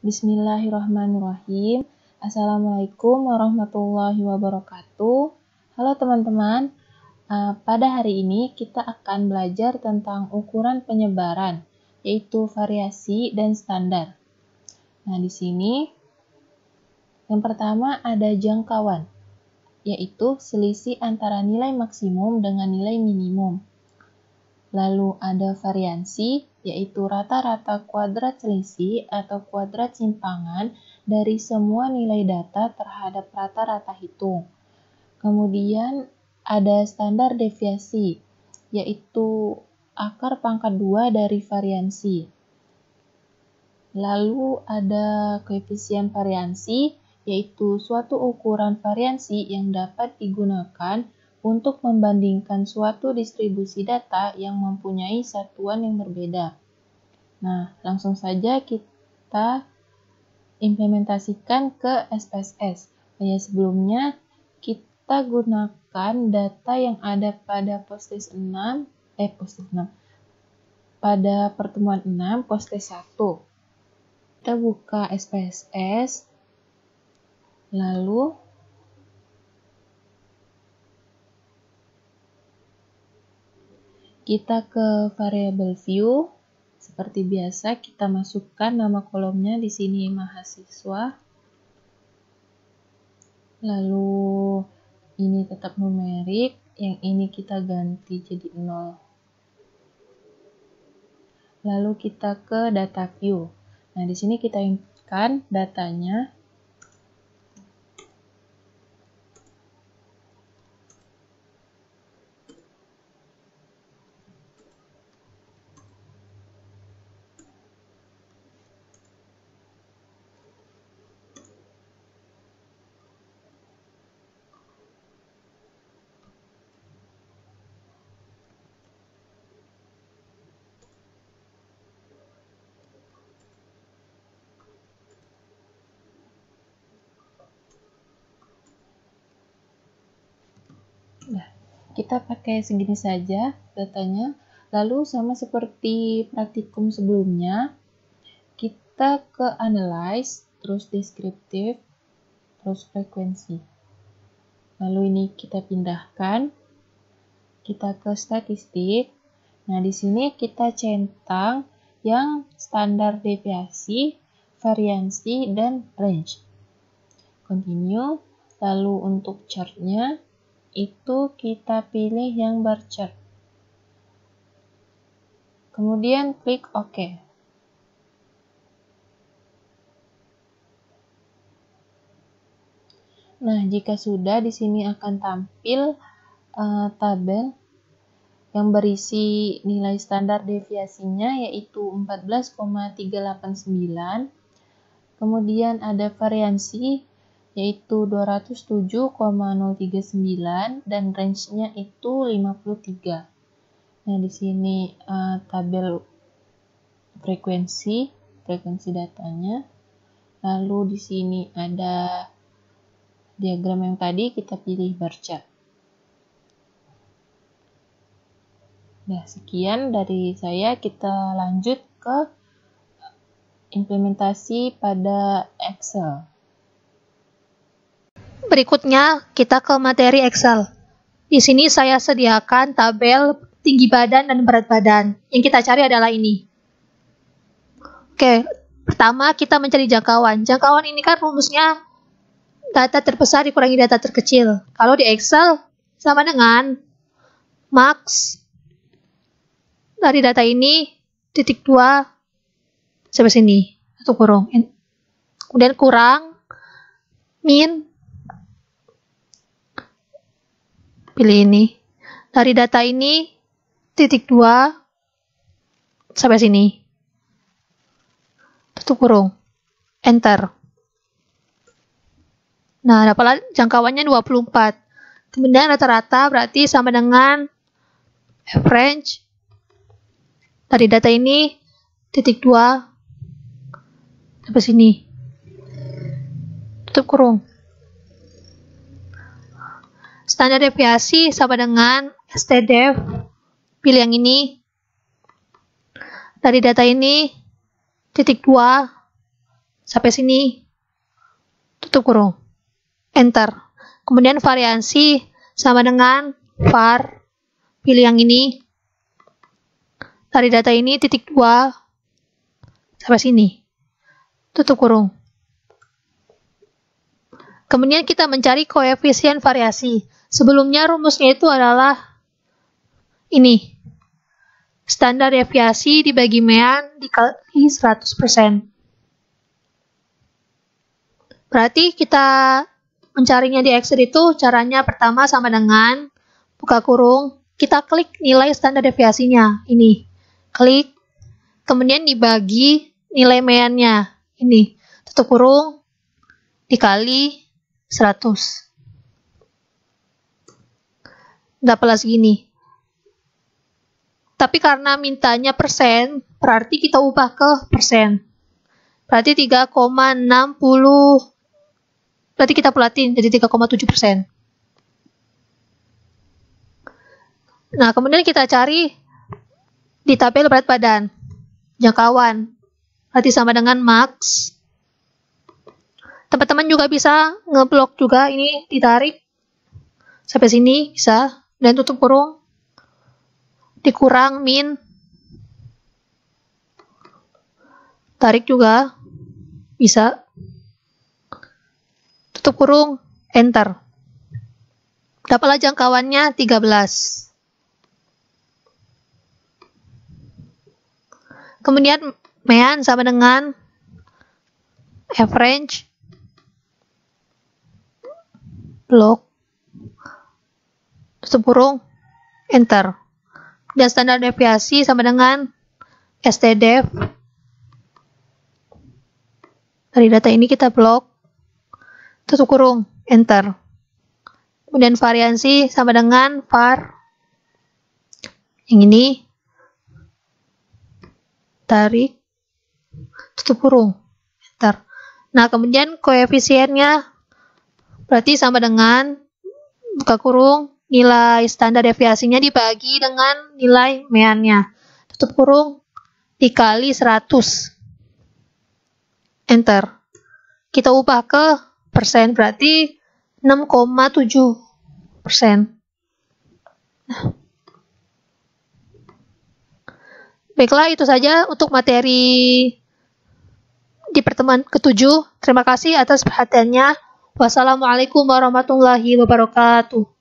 Bismillahirrahmanirrahim. Assalamualaikum warahmatullahi wabarakatuh. Halo teman-teman, uh, pada hari ini kita akan belajar tentang ukuran penyebaran, yaitu variasi dan standar. Nah, di sini yang pertama ada jangkauan, yaitu selisih antara nilai maksimum dengan nilai minimum. Lalu ada variansi, yaitu rata-rata kuadrat selisih atau kuadrat simpangan dari semua nilai data terhadap rata-rata hitung. Kemudian ada standar deviasi, yaitu akar pangkat 2 dari variansi. Lalu ada koefisien variansi, yaitu suatu ukuran variansi yang dapat digunakan untuk membandingkan suatu distribusi data yang mempunyai satuan yang berbeda. Nah, langsung saja kita implementasikan ke SPSS. Ya, sebelumnya kita gunakan data yang ada pada postes 6, eh postes 6, pada pertemuan 6, postes 1. Kita buka SPSS, lalu Kita ke variable view. Seperti biasa, kita masukkan nama kolomnya di sini mahasiswa. Lalu ini tetap numerik, yang ini kita ganti jadi 0. Lalu kita ke data view. Nah, di sini kita inputkan datanya Nah, kita pakai segini saja datanya. Lalu sama seperti praktikum sebelumnya, kita ke analyze, terus deskriptif, terus frekuensi. Lalu ini kita pindahkan, kita ke statistik. Nah, di sini kita centang yang standar deviasi, variansi, dan range. Continue, lalu untuk chartnya, itu kita pilih yang bar chart. Kemudian klik OK. Nah, jika sudah, di sini akan tampil uh, tabel yang berisi nilai standar deviasinya yaitu 14,389. Kemudian ada variansi yaitu 207,039 dan range-nya itu 53. Nah, di sini uh, tabel frekuensi, frekuensi datanya. Lalu di sini ada diagram yang tadi kita pilih bar chart. Nah, sekian dari saya. Kita lanjut ke implementasi pada Excel. Berikutnya, kita ke materi Excel. Di sini saya sediakan tabel tinggi badan dan berat badan. Yang kita cari adalah ini. Oke, pertama kita mencari jangkauan. Jangkauan ini kan rumusnya data terbesar dikurangi data terkecil. Kalau di Excel, sama dengan max dari data ini titik dua sampai sini atau kurung. Kemudian kurang min pilih ini. Dari data ini, titik 2 sampai sini. Tutup kurung. Enter. Nah, dapat jangkauannya 24. Kemudian rata-rata berarti sama dengan average. Dari data ini, titik 2 sampai sini. Tutup kurung. Standar deviasi sama dengan STDEV. Pilih yang ini. Dari data ini, titik 2 Sampai sini. Tutup kurung. Enter. Kemudian variansi sama dengan var. Pilih yang ini. Dari data ini titik 2 sampai sini. Tutup kurung. Kemudian kita mencari koefisien variasi. Sebelumnya rumusnya itu adalah ini. Standar deviasi dibagi mean dikali 100%. Berarti kita mencarinya di Excel itu caranya pertama sama dengan buka kurung, kita klik nilai standar deviasinya. Ini. Klik. Kemudian dibagi nilai meannya. Ini. Tutup kurung dikali 100. Dapatlah segini. Tapi karena mintanya persen, berarti kita ubah ke persen. Berarti 3,60 berarti kita pelatin jadi 3,7 persen. Nah, kemudian kita cari di tabel berat badan, jangkauan. Berarti sama dengan max Teman-teman juga bisa ngeblok juga ini ditarik sampai sini bisa dan tutup kurung. Dikurang min. Tarik juga. Bisa. Tutup kurung. Enter. Dapatlah jangkauannya 13 kemudian mean sama dengan average. Block. 10, enter. Dan standar deviasi sama dengan stdev. Dari data ini kita blok, tutup kurung, enter. Kemudian variansi sama dengan var, yang ini, tarik, tutup kurung, enter. Nah, kemudian koefisiennya. Berarti sama dengan buka kurung nilai standar deviasinya dibagi dengan nilai meannya. Tutup kurung dikali 100. Enter. Kita ubah ke persen berarti 6,7 persen. Baiklah, itu saja untuk materi di pertemuan ketujuh. Terima kasih atas perhatiannya. Wassalamualaikum warahmatullahi wabarakatuh.